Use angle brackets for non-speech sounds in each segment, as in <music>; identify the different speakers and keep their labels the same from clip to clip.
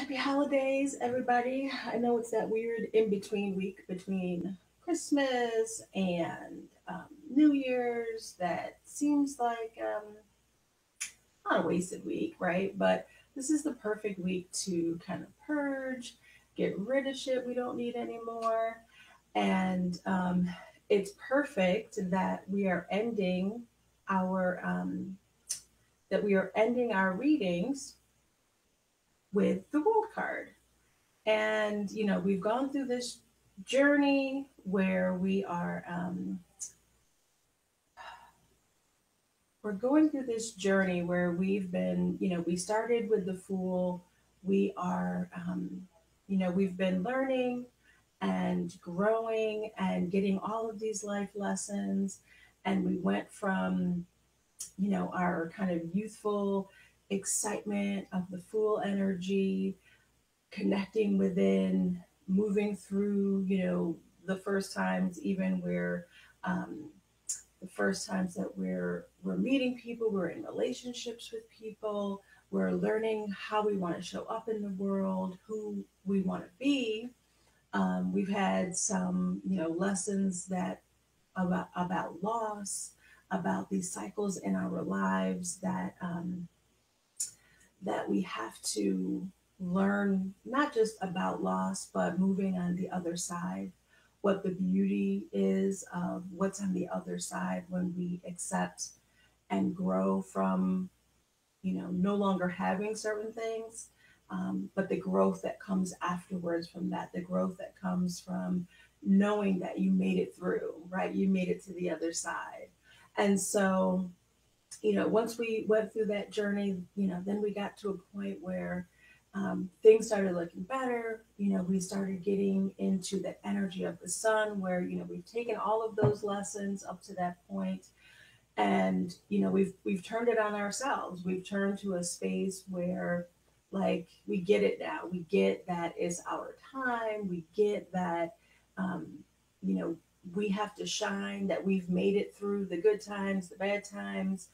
Speaker 1: Happy holidays, everybody. I know it's that weird in between week between Christmas and um, New Year's that seems like um, not a wasted week, right? But this is the perfect week to kind of purge, get rid of shit we don't need anymore. And um, it's perfect that we are ending our um, that we are ending our readings with the world card. And, you know, we've gone through this journey where we are, um, <sighs> we're going through this journey where we've been, you know, we started with the fool. We are, um, you know, we've been learning and growing and getting all of these life lessons. And we went from, you know, our kind of youthful excitement of the fool energy, connecting within, moving through, you know, the first times even where um, the first times that we're we're meeting people, we're in relationships with people, we're learning how we want to show up in the world, who we want to be. Um, we've had some, you know, lessons that about about loss, about these cycles in our lives that um, that we have to learn not just about loss, but moving on the other side, what the beauty is of what's on the other side when we accept and grow from, you know, no longer having certain things, um, but the growth that comes afterwards from that, the growth that comes from knowing that you made it through, right? You made it to the other side. And so, you know, once we went through that journey, you know, then we got to a point where um, things started looking better. You know, we started getting into the energy of the sun, where you know we've taken all of those lessons up to that point, and you know we've we've turned it on ourselves. We've turned to a space where, like, we get it now. We get that it's our time. We get that, um, you know, we have to shine. That we've made it through the good times, the bad times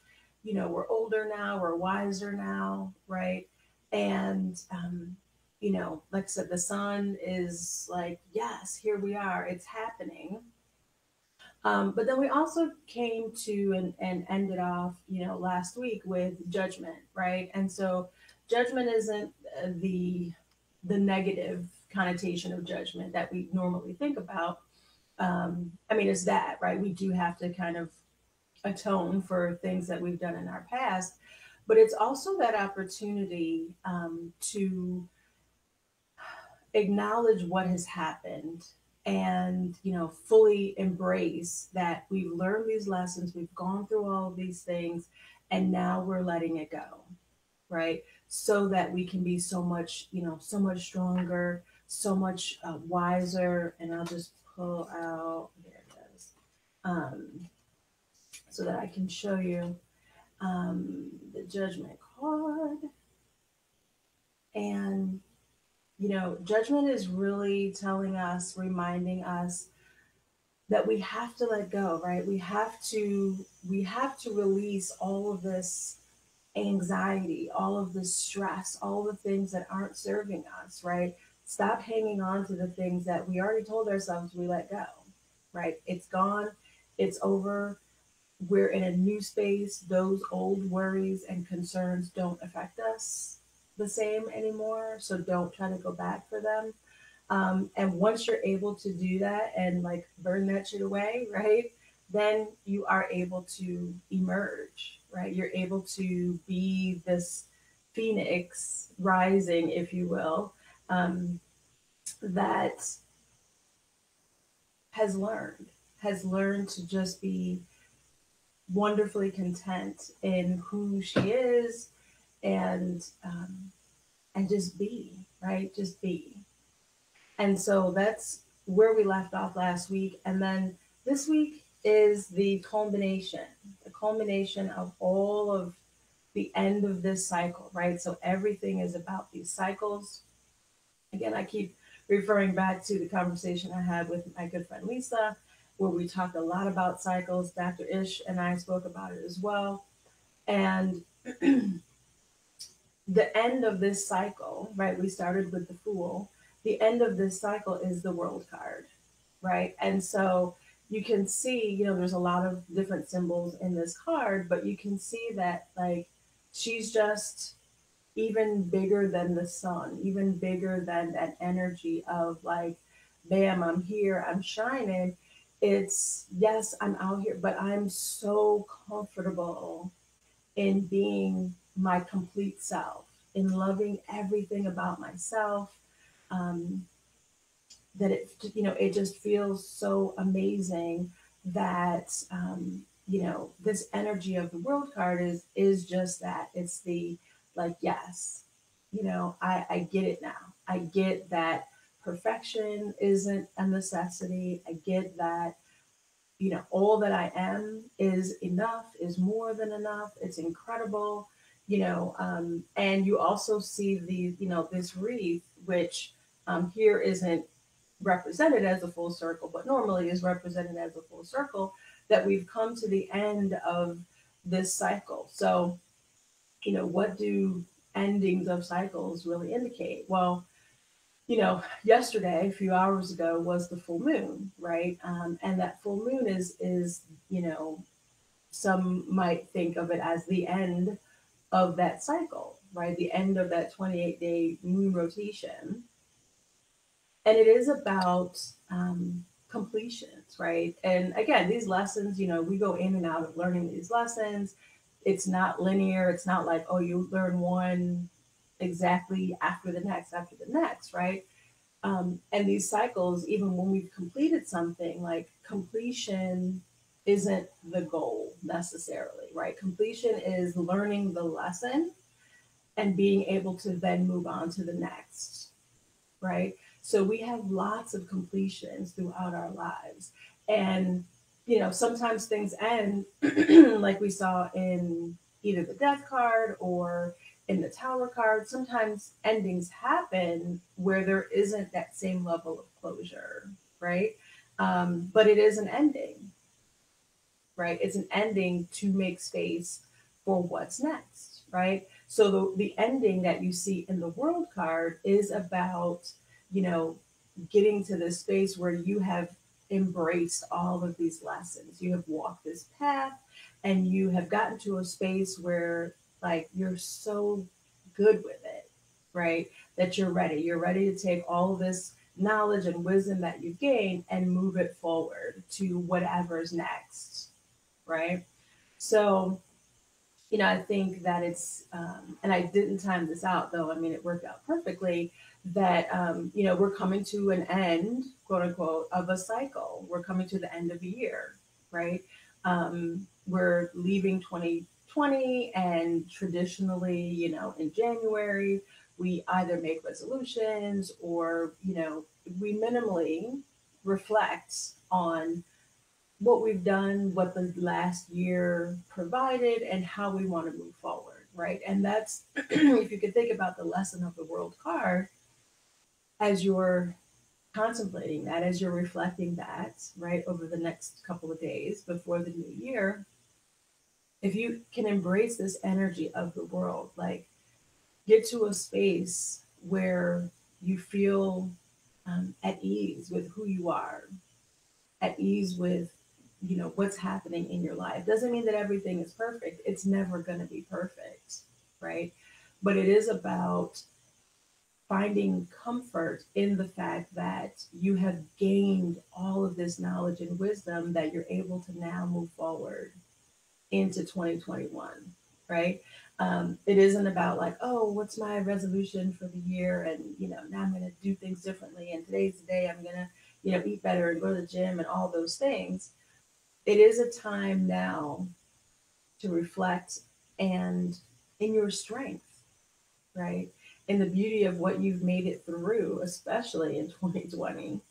Speaker 1: you know, we're older now, we're wiser now, right? And, um, you know, like I said, the sun is like, yes, here we are, it's happening. Um, but then we also came to and, and ended off, you know, last week with judgment, right? And so judgment isn't uh, the the negative connotation of judgment that we normally think about. Um, I mean, it's that, right? We do have to kind of atone for things that we've done in our past, but it's also that opportunity um, to acknowledge what has happened and you know fully embrace that we've learned these lessons we've gone through all of these things and now we're letting it go right? So that we can be so much you know so much stronger so much uh, wiser and i'll just pull out there it is um, so that I can show you um, the judgment card. And, you know, judgment is really telling us, reminding us that we have to let go, right? We have to, we have to release all of this anxiety, all of this stress, all the things that aren't serving us, right? Stop hanging on to the things that we already told ourselves we let go, right? It's gone, it's over we're in a new space, those old worries and concerns don't affect us the same anymore. So don't try to go back for them. Um, and once you're able to do that and like burn that shit away, <laughs> right? Then you are able to emerge, right? You're able to be this phoenix rising, if you will, um, that has learned, has learned to just be wonderfully content in who she is and um, and just be right? Just be. And so that's where we left off last week. And then this week is the culmination the culmination of all of the end of this cycle right? So everything is about these cycles. Again i keep referring back to the conversation i had with my good friend lisa where we talked a lot about cycles. Dr. Ish and I spoke about it as well. And <clears throat> the end of this cycle, right? We started with the Fool. The end of this cycle is the World card, right? And so you can see, you know, there's a lot of different symbols in this card, but you can see that like she's just even bigger than the sun, even bigger than that energy of like, bam, I'm here, I'm shining. It's yes, I'm out here, but I'm so comfortable in being my complete self, in loving everything about myself. Um, that it, you know, it just feels so amazing that, um, you know, this energy of the world card is is just that. It's the like, yes, you know, I, I get it now. I get that perfection isn't a necessity. I get that, you know, all that I am is enough, is more than enough. It's incredible, you know. Um, and you also see the, you know, this wreath, which um, here isn't represented as a full circle, but normally is represented as a full circle, that we've come to the end of this cycle. So, you know, what do endings of cycles really indicate? Well, you know, yesterday, a few hours ago, was the full moon, right? Um, and that full moon is is you know, some might think of it as the end of that cycle, right? The end of that 28 day moon rotation. And it is about um, completions, right? And again, these lessons, you know, we go in and out of learning these lessons it's not linear. It's not like, oh, you learn one exactly after the next, after the next, right? Um, and these cycles, even when we've completed something, like completion isn't the goal necessarily, right? Completion is learning the lesson and being able to then move on to the next, right? So we have lots of completions throughout our lives. And you know, sometimes things end <clears throat> like we saw in either the death card or in the tower card. Sometimes endings happen where there isn't that same level of closure, right? Um, but it is an ending, right? It's an ending to make space for what's next, right? So the, the ending that you see in the world card is about, you know, getting to this space where you have embraced all of these lessons. You have walked this path and you have gotten to a space where like you're so good with it, right? That you're ready. You're ready to take all this knowledge and wisdom that you've gained and move it forward to whatever's next, right? So, you know, I think that it's, um, and I didn't time this out though. I mean, it worked out perfectly that um, you know we're coming to an end, quote unquote, of a cycle. We're coming to the end of a year, right? Um, we're leaving 2020, and traditionally, you know, in January, we either make resolutions or you know we minimally reflect on what we've done, what the last year provided, and how we want to move forward, right? And that's <clears throat> if you could think about the lesson of the world card as you're contemplating that, as you're reflecting that, right, over the next couple of days before the new year, if you can embrace this energy of the world, like get to a space where you feel um, at ease with who you are, at ease with you know what's happening in your life. Doesn't mean that everything is perfect. It's never going to be perfect right? But it is about finding comfort in the fact that you have gained all of this knowledge and wisdom that you're able to now move forward into 2021 right? Um, it isn't about like oh what's my resolution for the year? And you know now i'm going to do things differently and today's the day i'm going to you know eat better and go to the gym and all those things. It is a time now to reflect and in your strength right? In the beauty of what you've made it through, especially in 2020,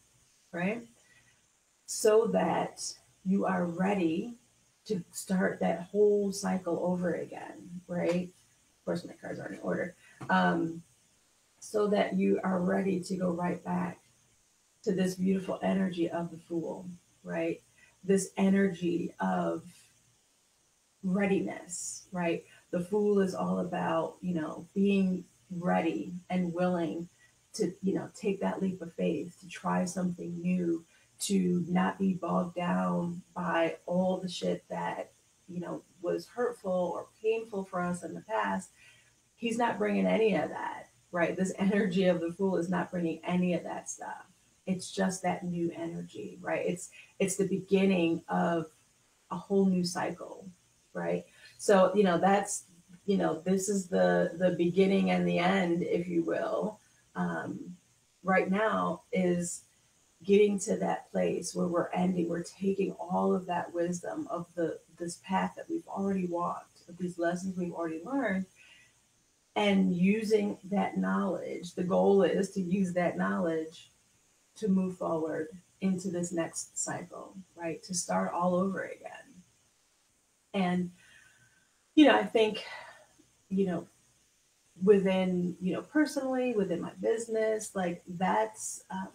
Speaker 1: right? So that you are ready to start that whole cycle over again, right? Of course, my cards aren't in order. Um, so that you are ready to go right back to this beautiful energy of the fool, right? This energy of readiness, right? The Fool is all about, you know, being ready and willing to, you know, take that leap of faith, to try something new, to not be bogged down by all the shit that, you know, was hurtful or painful for us in the past. He's not bringing any of that, right? This <laughs> energy of the fool is not bringing any of that stuff. It's just that new energy, right? It's it's the beginning of a whole new cycle, right? So, you know, that's you know, this is the the beginning and the end, if you will. Um, right now is getting to that place where we're ending, we're taking all of that wisdom of the this path that we've already walked, of these lessons we've already learned, and using that knowledge. The goal is to use that knowledge to move forward into this next cycle, right? To start all over again. And, you know, I think, you know, within, you know, personally, within my business, like that's um,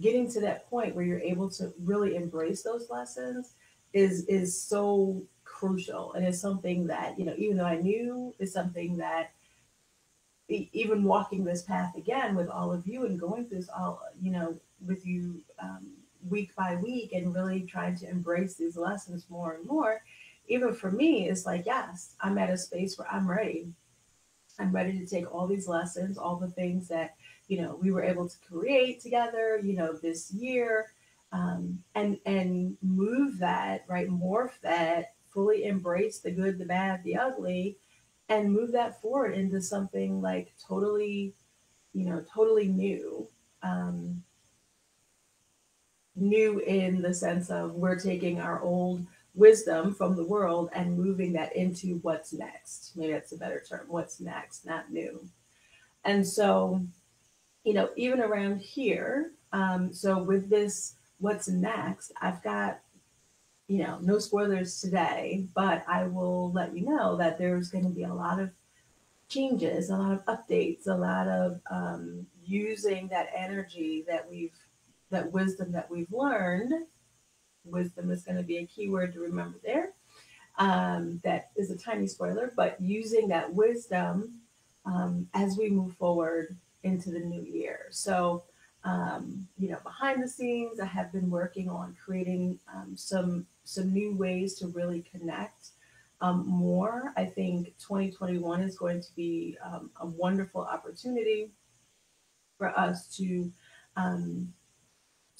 Speaker 1: getting to that point where you're able to really embrace those lessons is is so crucial. And it's something that you know even though i knew is something that even walking this path again with all of you and going through this all you know with you um, week by week and really trying to embrace these lessons more and more even for me it's like yes i'm at a space where i'm ready i'm ready to take all these lessons all the things that you know we were able to create together you know this year um, and and move that right morph that fully embrace the good the bad the ugly and move that forward into something like totally you know totally new um, new in the sense of we're taking our old wisdom from the world and moving that into what's next maybe that's a better term what's next not new and so you know, even around here, um, so with this, what's next, I've got, you know, no spoilers today, but I will let you know that there's going to be a lot of changes, a lot of updates, a lot of um, using that energy that we've, that wisdom that we've learned. Wisdom is going to be a key word to remember there. Um, that is a tiny spoiler, but using that wisdom um, as we move forward into the new year. So, um, you know, behind the scenes, I have been working on creating um, some some new ways to really connect um, more. I think 2021 is going to be um, a wonderful opportunity for us to um,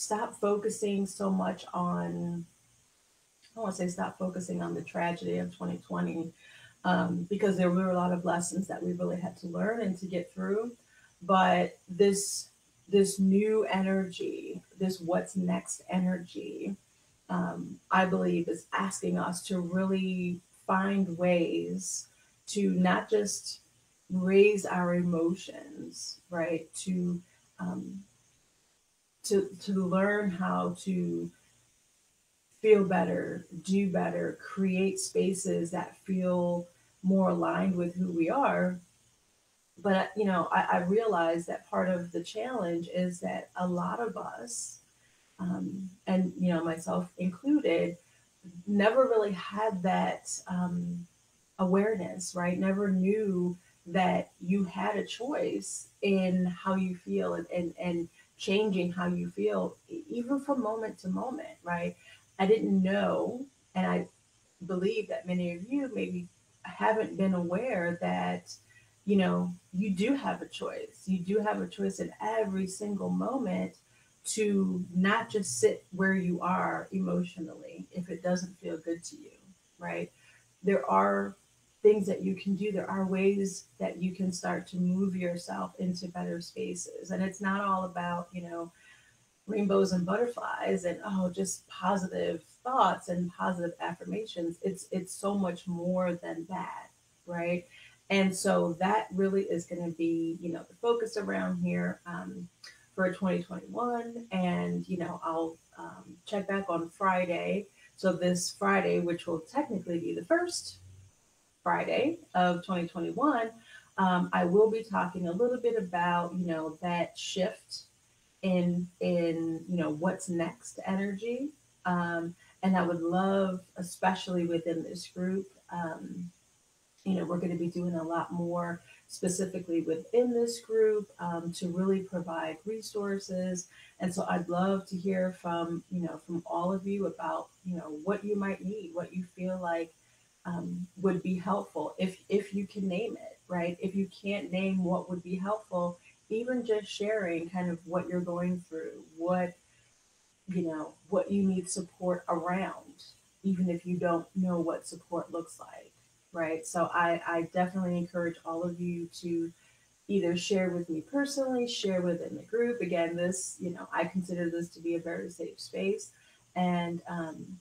Speaker 1: stop focusing so much on. I want to say stop focusing on the tragedy of 2020 um, because there were a lot of lessons that we really had to learn and to get through but this this new energy, this what's next energy, um, I believe is asking us to really find ways to not just raise our emotions, right? To um, to to learn how to feel better, do better, create spaces that feel more aligned with who we are but you know, I, I realize that part of the challenge is that a lot of us, um, and you know, myself included, never really had that um, awareness, right? Never knew that you had a choice in how you feel and, and, and changing how you feel, even from moment to moment, right? I didn't know, and I believe that many of you maybe haven't been aware that you know, you do have a choice. You do have a choice in every single moment to not just sit where you are emotionally if it doesn't feel good to you, right? There are things that you can do. There are ways that you can start to move yourself into better spaces. And it's not all about, you know, rainbows and butterflies and oh just positive thoughts and positive affirmations. It's it's so much more than that, right? And so that really is going to be, you know, the focus around here um, for 2021. And, you know, I'll um, check back on Friday. So this Friday, which will technically be the first Friday of 2021, um, I will be talking a little bit about, you know, that shift in in you know what's next energy. Um, and I would love, especially within this group, um, you know, we're going to be doing a lot more specifically within this group um, to really provide resources. And so I'd love to hear from, you know, from all of you about, you know, what you might need, what you feel like um, would be helpful if, if you can name it, right? If you can't name what would be helpful, even just sharing kind of what you're going through, what, you know, what you need support around, even if you don't know what support looks like right? So I, I definitely encourage all of you to either share with me personally, share within the group. Again, this, you know, I consider this to be a very safe space. And, um,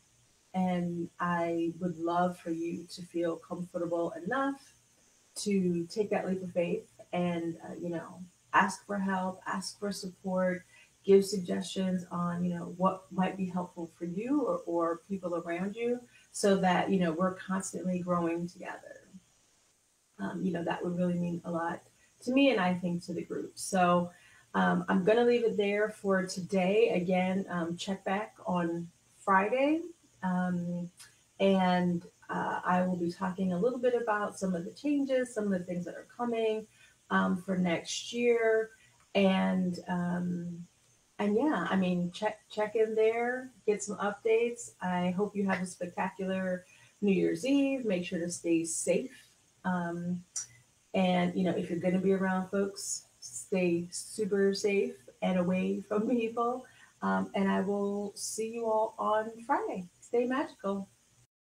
Speaker 1: and I would love for you to feel comfortable enough to take that leap of faith and, uh, you know, ask for help, ask for support, give suggestions on, you know, what might be helpful for you or, or people around you so that, you know, we're constantly growing together. Um, you know, that would really mean a lot to me and I think to the group. So um, I'm going to leave it there for today. Again, um, check back on Friday. Um, and uh, I will be talking a little bit about some of the changes, some of the things that are coming um, for next year. And um, and yeah, I mean, check check in there, get some updates. I hope you have a spectacular New Year's Eve. Make sure to stay safe. Um, and you know, if you're going to be around folks, stay super safe and away from <laughs> people. Um, and I will see you all on Friday. Stay magical.